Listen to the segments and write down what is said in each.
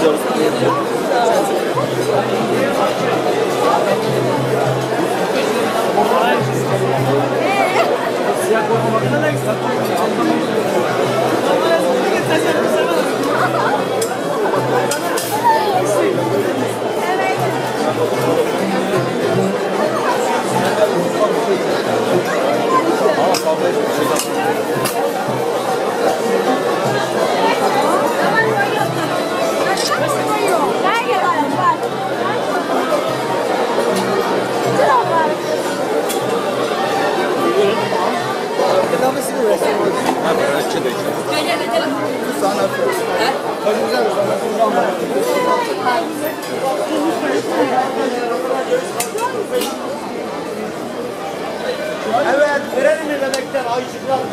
istiyoruz. Evet,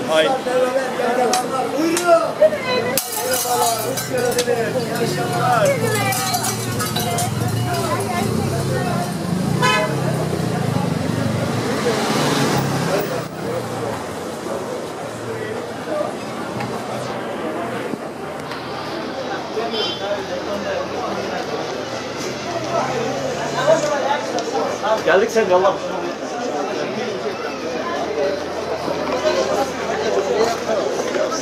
Hayır. Buyurun. Merhabalar, hoş geldiniz. İyi akşamlar. Geldik sen yallah.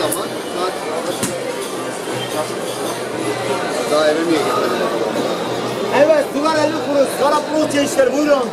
zaman daha eve mi getirdim? Evet, dolar 50 kuruş. Kara pro çeşitler, buyurun.